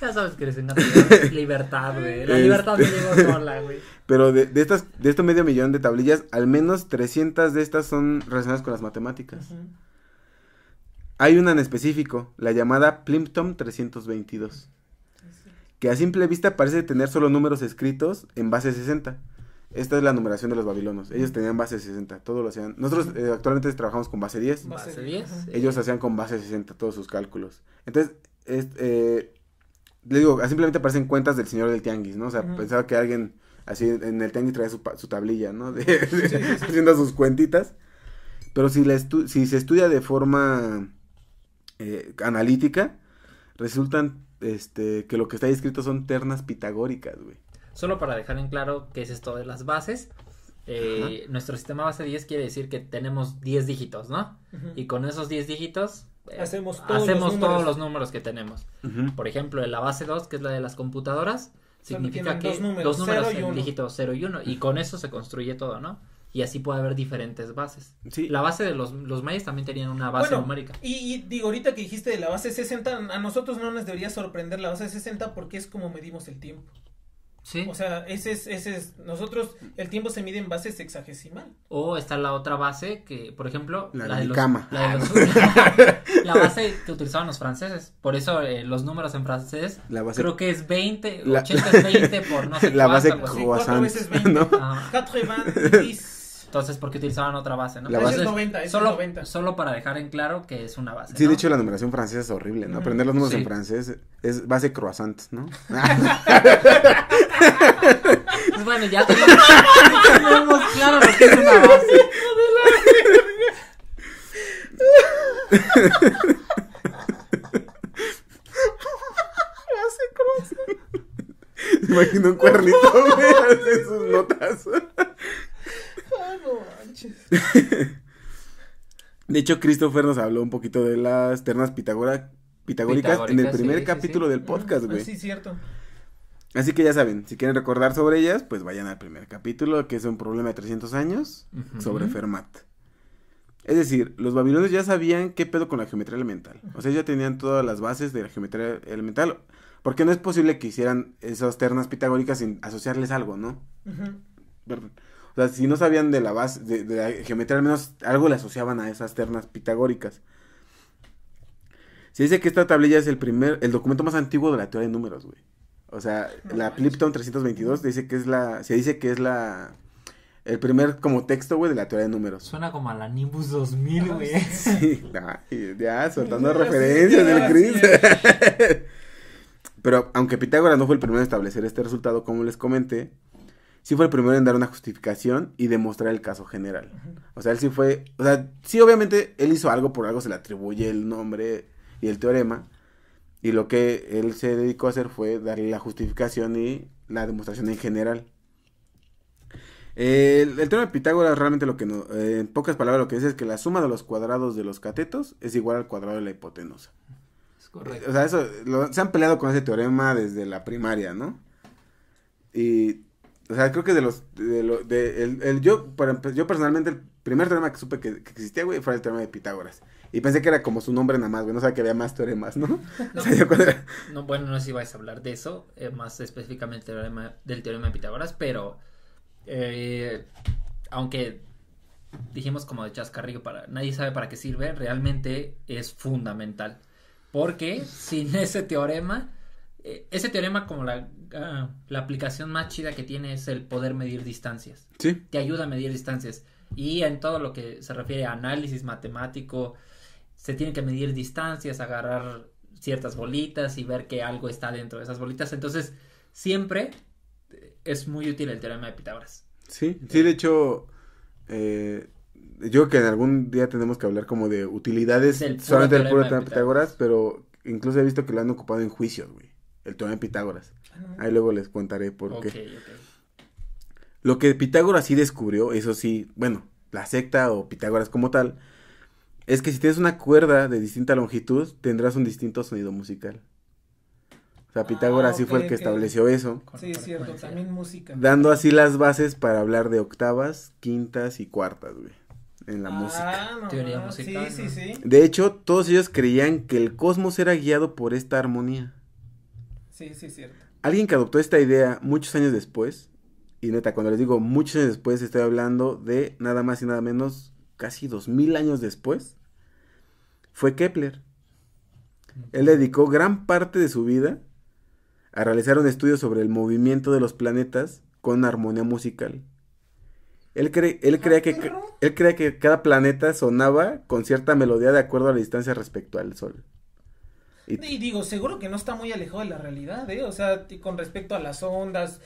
Ya sabes que les encanta la libertad, güey. La Este. libertad no llegó sola, güey. Pero de, de estas, de este medio millón de tablillas, al menos 300 de estas son relacionadas con las matemáticas. Hay una en específico, la llamada Plimpton 322, que a simple vista parece tener solo números escritos en base 60. Esta es la numeración de los babilonos. Ellos tenían base 60, todo lo hacían. Nosotros eh, actualmente trabajamos con base 10. Base Base 10, 10. ajá. Ellos hacían con base 60 todos sus cálculos. Entonces, es, eh, le digo, simplemente aparecen cuentas del señor del tianguis, ¿no? O sea, pensaba que alguien así en el tianguis traía su, su tablilla, ¿no? De, de- sí, sí. haciendo sus cuentitas. Pero si, la estu- si se estudia de forma eh, analítica, resultan este, que lo que está ahí escrito son ternas pitagóricas, güey. Solo para dejar en claro qué es esto de las bases. eh, nuestro sistema base 10 quiere decir que tenemos 10 dígitos, ¿no? Y con esos 10 dígitos eh, Hacemos todos hacemos los números. todos los números que tenemos. Por ejemplo, en la base 2, que es la de las computadoras, significa que dos números, dos números cero y en uno. dígito 0 y 1. Y con eso se construye todo, ¿no? Y así puede haber diferentes bases. Sí. La base de los, los mayas también tenían una base Bueno, numérica. Y, y digo, ahorita que dijiste de la base 60, a nosotros no nos debería sorprender la base 60 porque es como medimos el tiempo. Sí. O sea, ese es, ese es, nosotros, el tiempo se mide en base sexagesimal. O está la otra base que, por ejemplo, La la, de los, cama. la, de los- la base que utilizaban los franceses. Por eso eh, los números en francés La base, creo que es 20, La- 80 es 20 por no sé La base cuánto. Croissant, cuatro veces 20. ¿no? Ajá. 80, Entonces, ¿por qué utilizaban otra base, no? La base es Entonces, 90, ese es solo, 90. solo para dejar en claro que es una base. Sí, ¿no? de hecho la numeración francesa es horrible, ¿no? Aprender los números Sí. en francés es base croissant, ¿no? Pues bueno, ya tenemos, tenemos claro lo que es una base. Imagino un cuernito, güey, hace sus notas. De hecho, Christopher nos habló un poquito de las ternas pitagora- pitagóricas en el primer sí, capítulo sí. del podcast, güey. Ah, Sí, cierto. Así que ya saben, si quieren recordar sobre ellas, pues vayan al primer capítulo, que es un problema de 300 años, sobre Fermat. Es decir, los babilonios ya sabían qué pedo con la geometría elemental. O sea, ya tenían todas las bases de la geometría elemental. Porque no es posible que hicieran esas ternas pitagóricas sin asociarles algo, ¿no? Perdón. O sea, si no sabían de la base, de, de la geometría, al menos algo le asociaban a esas ternas pitagóricas. Se dice que esta tablilla es el primer, el documento más antiguo de la teoría de números, güey. O sea, No la. Clipton 322 dice que es la, se dice que es la, el primer como texto, güey, de la teoría de números. Suena como a la Nimbus 2000, güey. Sí, ya, soltando referencias del Chris. Pero aunque Pitágoras no fue el primero en establecer este resultado, como les comenté, sí fue el primero en dar una justificación y demostrar el caso general. O sea, él sí fue, o sea, sí obviamente él hizo algo, por algo se le atribuye el nombre y el teorema, y lo que él se dedicó a hacer fue darle la justificación y la demostración en general. El, el teorema de Pitágoras realmente lo que no, eh, en pocas palabras lo que dice es que la suma de los cuadrados de los catetos es igual al cuadrado de la hipotenusa. Es correcto. O sea, eso, lo- se han peleado con ese teorema desde la primaria, ¿no? Y, o sea, creo que de los, de lo, de, el, el- yo, empe- yo personalmente, el primer teorema que supe que, que existía, güey, fue el teorema de Pitágoras. Y pensé que era como su nombre nada más, güey, no sabía que había más teoremas, ¿no? O sea, yo cuando era- No, bueno, no sé si vais a hablar de eso, eh, más específicamente del teorema, del teorema de Pitágoras, pero eh, aunque dijimos como de chascarrillo para nadie sabe para qué sirve, realmente es fundamental. Porque sin ese teorema, ese teorema como la, ah, la aplicación más chida que tiene es el poder medir distancias Sí, te ayuda a medir distancias. Y en todo lo que se refiere a análisis matemático, se tienen que medir distancias, agarrar ciertas bolitas y ver que algo está dentro de esas bolitas. Entonces, siempre es muy útil el teorema de Pitágoras. sí, sí, de hecho, eh, yo creo que en algún día tenemos que hablar como de utilidades solamente del puro teorema de Pitágoras, pero incluso he visto que lo han ocupado en juicios, güey, el teorema de Pitágoras. Ah. Ahí luego les contaré por qué. Lo que Pitágoras sí descubrió, eso sí, bueno, la secta o Pitágoras como tal, es que si tienes una cuerda de distinta longitud, tendrás un distinto sonido musical. O sea, Pitágoras sí fue el que estableció eso, Sí, es cierto, también música. dando así las bases para hablar de octavas, quintas y cuartas, güey, en la Ah, música. no, Teoría ah, musical, Sí, ¿no? sí, sí. De hecho, todos ellos creían que el cosmos era guiado por esta armonía. Sí, sí, es cierto. Alguien que adoptó esta idea muchos años después, y neta, cuando les digo muchos años después, estoy hablando de nada más y nada menos, casi dos mil años después, fue Kepler. Él dedicó gran parte de su vida a realizar un estudio sobre el movimiento de los planetas con armonía musical. Él, cree, él, creía que, él creía que cada planeta sonaba con cierta melodía de acuerdo a la distancia respecto al Sol. Y- digo, seguro que no está muy alejado de la realidad, ¿eh? O sea, con respecto a las ondas,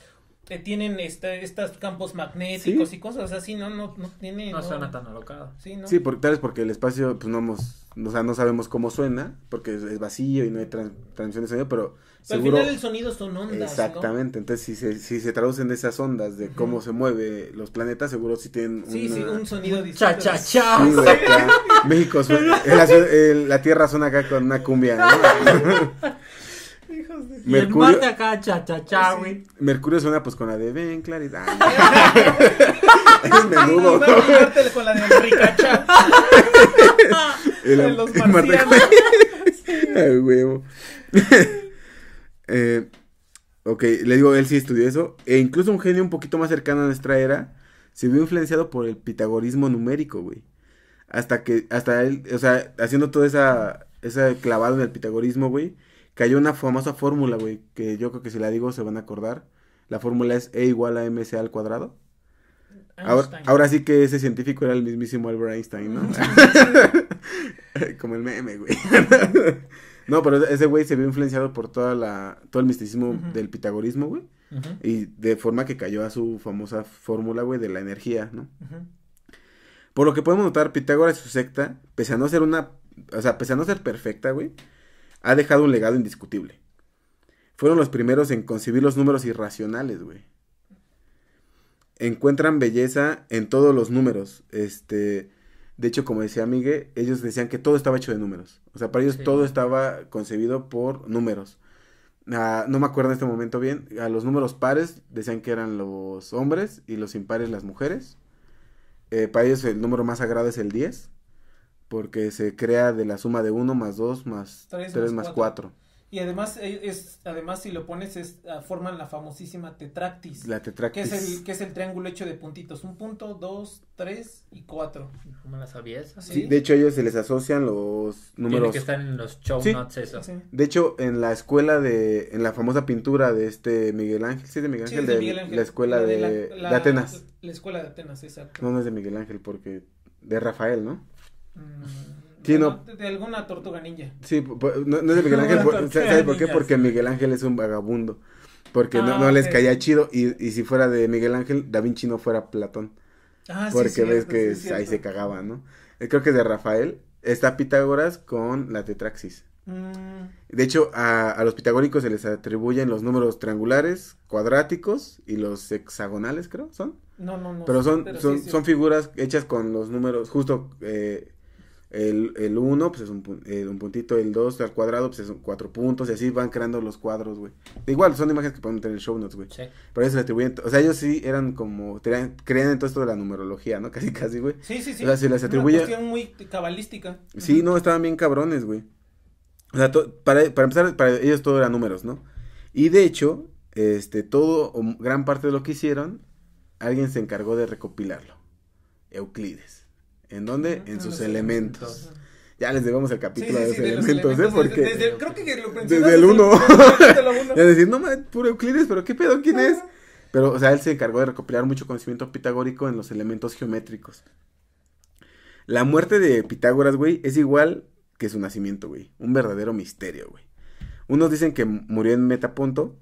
que tienen este, estos campos magnéticos Sí. y cosas así, ¿no? No, no tiene... No suena tan alocado. Sí, ¿no? Sí, por, tal vez porque el espacio, pues no hemos, o sea, no sabemos cómo suena, porque es, es vacío y no hay tran- transmisión de sonido, pero Pero seguro... al final el sonido son ondas, ¿no? Exactamente, entonces si se, si se traducen esas ondas de cómo se mueve los planetas, seguro sí tienen Sí, sí, un sonido distinto. Cha, cha, cha. Sí, güey, acá, México suena, en la, en la tierra suena acá con una cumbia, ¿no? De... Y el Mercurio, Marte acá, cha, cha, cha, Sí. güey. Mercurio suena pues con la de ven claridad. es menudo. Ligarte con la de Ricacha. El- de los el Marte-. Ay, huevo. eh, ok, le digo, él sí estudió eso. E incluso un genio un poquito más cercano a nuestra era se vio influenciado por el pitagorismo numérico, güey. Hasta que, hasta él, o sea, haciendo toda esa, esa clavado en el pitagorismo, güey, cayó una famosa fórmula, güey, que yo creo que si la digo se van a acordar. La fórmula es E igual a MC al cuadrado. Ahora, sí que ese científico era el mismísimo Albert Einstein, ¿no? Como el meme, güey. no, pero ese güey se vio influenciado por toda la, todo el misticismo del pitagorismo, güey. Y de forma que cayó a su famosa fórmula, güey, de la energía, ¿no? Ujú. Por lo que podemos notar, Pitágoras y su secta, pese a no ser una, o sea, pese a no ser perfecta, güey, ha dejado un legado indiscutible. Fueron los primeros en concebir los números irracionales, güey. Encuentran belleza en todos los números. Este, de hecho, como decía Miguel, ellos decían que todo estaba hecho de números. O sea, para ellos Sí. todo estaba concebido por números. Ah, no me acuerdo en este momento bien. A los números pares decían que eran los hombres y los impares las mujeres. Eh, para ellos el número más sagrado es el 10, porque se crea de la suma de 1 más 2 más Tres 3 más más cuatro. 4. Y además, eh, es, además si lo pones, es, ah, forman la famosísima tetractis. La Que tetractis. es, el, que es el triángulo hecho de puntitos. Un punto, dos, tres y cuatro. ¿Cómo la sabías? Sí. Sí, de hecho, a ellos se les asocian los Tiene números. que estar en los show Sí. notes eso. Sí. De hecho, en la escuela de. En la famosa pintura de este Miguel Ángel. Sí, de Miguel Sí, Ángel. es de de Miguel Ángel. La escuela La de, la- de la- Atenas. La escuela de Atenas, exacto. No, no es de Miguel Ángel, porque. De Rafael, ¿no? Mm, Sí, no. De, de alguna tortuga ninja. Sí, no, no es de Miguel Ángel. por- ¿Sabe por qué? ninja, Porque sí. Miguel Ángel es un vagabundo. Porque no, Ah, no les ok. caía chido. Y, y si fuera de Miguel Ángel, Da Vinci no fuera Platón. Ah, sí, porque cierto, ves que sí, ahí se cagaba, ¿no? Eh, Creo que es de Rafael. Está Pitágoras con la tetraxis. Mm, De hecho, a, a los pitagóricos se les atribuyen los números triangulares, cuadráticos y los hexagonales, creo, son. no, no, no. Pero son, pero son, son figuras hechas con los números, justo eh, el, el 1, pues es un, eh, un puntito, el 2 al cuadrado, pues son cuatro puntos, y así van creando los cuadros, güey. Igual, son imágenes que podemos tener en el show notes, güey. Sí. Pero ellos se atribuyen, o sea, ellos sí eran como, tenían- creían en todo esto de la numerología, ¿no? Casi, casi, güey. Sí, sí, sí. O sea, se les Una cuestión muy cabalística. Sí, no, estaban bien cabrones, güey. O sea, to- para, para empezar, para ellos todo era números, ¿no? Y de hecho, este, todo, o gran parte de lo que hicieron, alguien se encargó de recopilarlo. Euclides. ¿En dónde? En en sus elementos. elementos. Ya les debemos el Sí, capítulo sí, de los de los elementos, ¿eh? elementos, Porque... desde- desde- creo que lo Desde el en uno. capítulo uno. Ya decir, no, man, puro Euclides, pero ¿qué pedo? ¿Quién es? Pero, o sea, él se encargó de recopilar mucho conocimiento pitagórico en los elementos geométricos. La muerte de Pitágoras, güey, es igual que su nacimiento, güey. Un verdadero misterio, güey. Unos dicen que murió en Metapunto,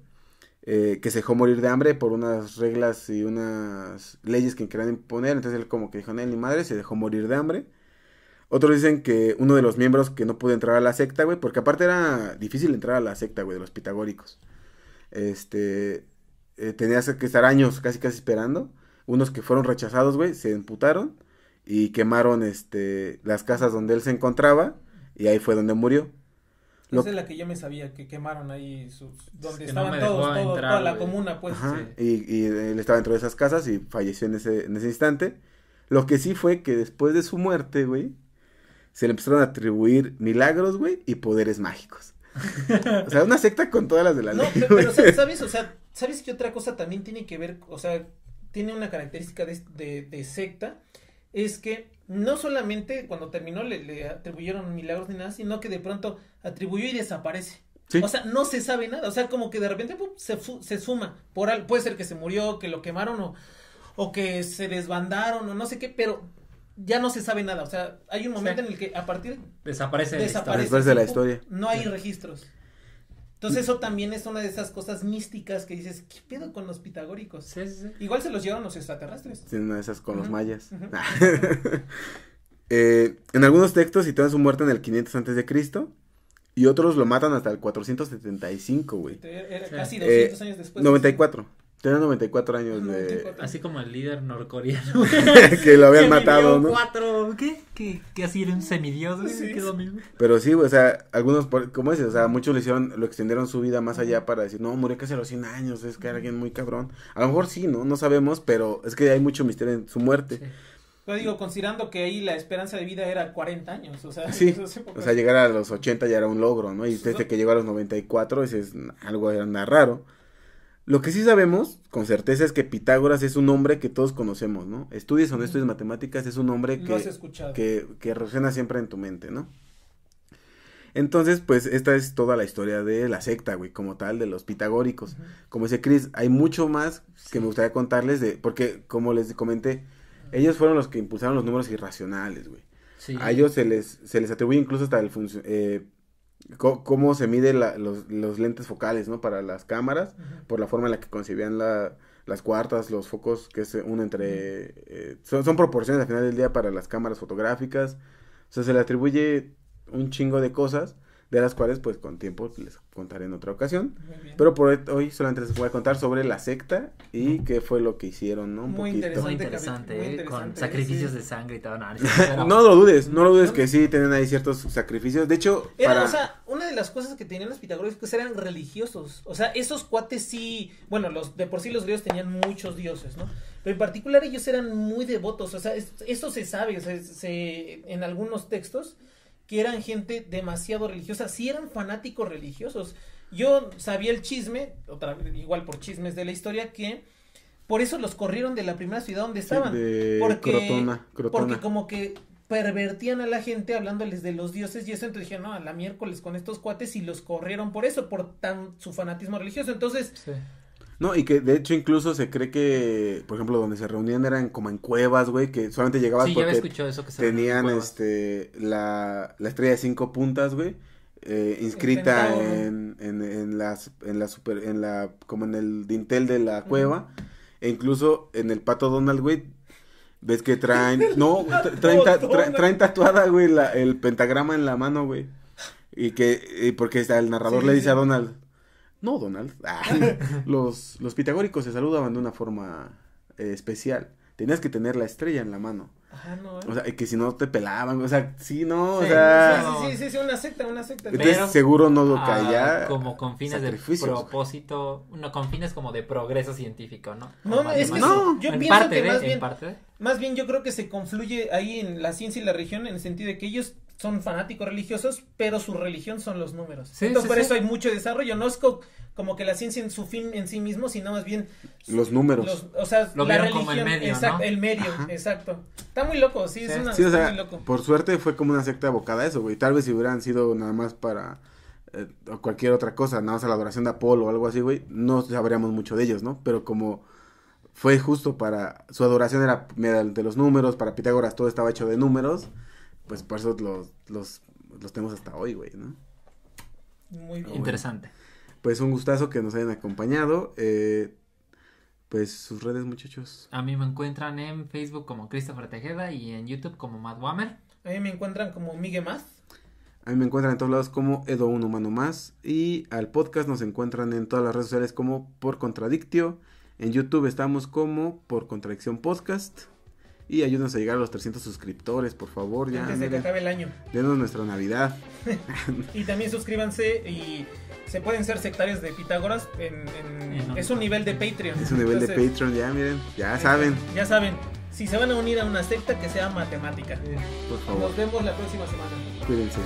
eh, que se dejó morir de hambre por unas reglas y unas leyes que querían imponer. Entonces él como que dijo, no, ni madre, se dejó morir de hambre. Otros dicen que uno de los miembros que no pudo entrar a la secta, güey, porque aparte era difícil entrar a la secta, güey, de los pitagóricos. Este, eh, tenías que estar años casi casi esperando. Unos que fueron rechazados, güey, se emputaron y quemaron, este, las casas donde él se encontraba y ahí fue donde murió. Lo- Esa es la que yo me sabía, que quemaron ahí sus... Donde Es que no estaban todos, entrar, toda la güey. comuna, pues. Ajá, sí. y, y él estaba dentro de esas casas y falleció en ese, en ese instante. Lo que sí fue que después de su muerte, güey, se le empezaron a atribuir milagros, güey, y poderes mágicos. o sea, una secta con todas las de la No, ley, güey. pero, sa- ¿sabes? O sea, ¿sabes qué otra cosa también tiene que ver? O sea, tiene una característica de, de- de secta, es que no solamente cuando terminó le, le atribuyeron milagros ni nada, sino que de pronto atribuyó y desaparece. Sí. O sea, no se sabe nada, o sea, como que de repente pum, se, fu- se suma, por al- puede ser que se murió, que lo quemaron o, o que se desbandaron o no sé qué, pero ya no se sabe nada, o sea, hay un momento Sí. en el que a partir Desaparece desaparece. Después de la historia. No hay registros. Entonces eso también es una de esas cosas místicas que dices, ¿qué pedo con los pitagóricos? Sí, sí, sí. Igual se los llevaron los extraterrestres. Sí, una de esas con los mayas. Eh, en algunos textos sitúan su muerte en el 500 antes de Cristo y otros lo matan hasta el 475, güey. Era casi Eh, 200 años después. 94. Tenía 94 años de 94. Así como el líder norcoreano. que lo habían Que matado, ¿no? Cuatro, ¿qué? Que, que así era un semidios, güey, Sí. que es lo mismo. Pero sí, güey, o sea, algunos, como dices, o sea, muchos le hicieron, lo extendieron su vida más allá para decir, no, murió casi a los 100 años, es que era alguien muy cabrón. A lo mejor sí, ¿no? No sabemos, pero es que hay mucho misterio en su muerte. Sí. Pero digo, considerando que ahí la esperanza de vida era 40 años, o sea, Sí. O sea, llegar a los 80 ya era un logro, ¿no? Y desde que llegó a los 94, ese es algo anda raro. Lo que sí sabemos con certeza es que Pitágoras es un hombre que todos conocemos, ¿no? Estudies o no estudies matemáticas, es un hombre que, que, que resuena siempre en tu mente, ¿no? Entonces, pues esta es toda la historia de la secta, güey, como tal, de los pitagóricos. Como dice Chris, hay mucho más que me gustaría contarles de, porque como les comenté, ellos fueron los que impulsaron los números irracionales, güey. Sí. A ellos se les, se les atribuye incluso hasta el eh, cómo se mide la- los, los lentes focales, ¿no? Para las cámaras, por la forma en la que concebían la, las cuartas, los focos, que es uno entre... eh, son, son proporciones al final del día para las cámaras fotográficas. O sea, se le atribuye un chingo de cosas, de las cuales, pues, con tiempo les contaré en otra ocasión. Pero por hoy solamente les voy a contar sobre la secta y qué fue lo que hicieron, ¿no? Un Muy poquito. Muy Interesante, interesante, muy ¿eh? interesante, con sacrificios sí. de sangre y todo. No, no, No lo dudes, no lo dudes No. que sí tienen ahí ciertos sacrificios. De hecho, Era, para... o sea, una de las cosas que tenían los pitagóricos eran religiosos. O sea, esos cuates sí, bueno, los de por sí los griegos tenían muchos dioses, ¿no? Pero en particular ellos eran muy devotos. O sea, es- eso se sabe, o sea, se- en algunos textos que eran gente demasiado religiosa, sí eran fanáticos religiosos. Yo sabía el chisme, otra igual por chismes de la historia, que por eso los corrieron de la primera ciudad donde estaban. de porque, Crotona, Crotona. porque como que pervertían a la gente hablándoles de los dioses y eso entonces dijeron, no, a la miércoles con estos cuates y los corrieron por eso, por tan su fanatismo religioso. Entonces, Sí. No, y que de hecho incluso se cree que, por ejemplo, donde se reunían eran como en cuevas, güey, que solamente llegabas Sí, ya había porque escuchado eso que se tenían este la, la estrella de cinco puntas, güey, eh, inscrita en, en, en las en la super en la como en el dintel de la cueva e incluso en el pato Donald, güey, ves que traen no, tra- traen, ta- tra- Donald. traen tatuada, güey, la- el pentagrama en la mano, güey. Y que y porque el narrador Sí, le dice sí. a Donald, no, Donald. Ah, los, los pitagóricos se saludaban de una forma eh, especial. Tenías que tener la estrella en la mano. ajá, no. O sea, y que si no te pelaban. O sea, sí, no, o Sí, sea. sí, sí, sí, sí, una secta, una secta. Entonces Pero- seguro no lo Ah, caía. como con fines de propósito, no, con fines como de progreso científico, ¿no? No, O no, es que No. yo en pienso parte que de, más en bien, parte de. más bien yo creo que se confluye ahí en la ciencia y la religión en el sentido de que ellos son fanáticos religiosos, pero su religión son los números. Sí, Entonces sí, por sí. eso hay mucho desarrollo, no es co- como que la ciencia en su fin en sí mismo, sino más bien Los números. los, o sea, Lo la religión, como el medio, exacto, ¿no? el medio, Ajá. exacto. Está muy loco, sí, es una Sí, o está sea, muy loco. por suerte fue como una secta abocada a eso, güey. Tal vez si hubieran sido nada más para eh, o cualquier otra cosa, nada más a la adoración de Apolo o algo así, güey, no sabríamos mucho de ellos, ¿no? Pero como fue justo para, su adoración era mediante los números, para Pitágoras todo estaba hecho de números, pues por eso los, los, los tenemos hasta hoy, güey, ¿no? Muy bien. Interesante. Pues un gustazo que nos hayan acompañado. eh, pues sus redes, muchachos. A mí me encuentran en Facebook como Christopher Tejeda y en YouTube como Matt Wammer. A mí me encuentran como Miguel Más. A mí me encuentran en todos lados como Edo Un Humano Más. Y al podcast nos encuentran en todas las redes sociales como Por Contradictio. En YouTube estamos como Por Contradicción Podcast. Y ayúdenos a llegar a los 300 suscriptores, por favor. Ya, antes de que acabe el año. denos nuestra Navidad. Y también suscríbanse y se pueden ser sectarios de Pitágoras. En, es un nivel de Patreon. Es un nivel de Patreon, ya miren. Ya eh, saben, Ya saben. Si se van a unir a una secta, que sea matemática. por favor. Nos vemos la próxima semana. Cuídense.